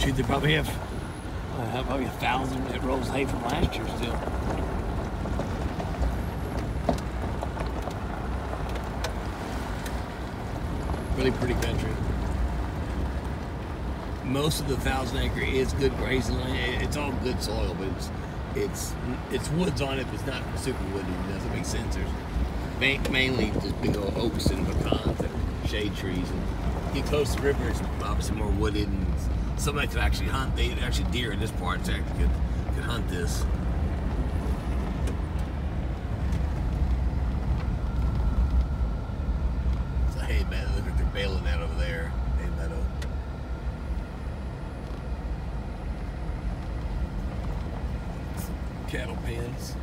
Shoot, they probably have uh, probably a thousand that rolls hay from last year still. Really pretty country. Most of the thousand acre is good grazing land. It's all good soil, but it's it's it's woods on it, but it's not super woody. It doesn't make sense. There's mainly just big old oaks and pecans and shade trees. And get close to the river, it's obviously more wooded and somebody could actually hunt. They actually deer in this part actually could could hunt this. A hay meadow. Look at they're baling that over there. Hay meadow. Cattle pens.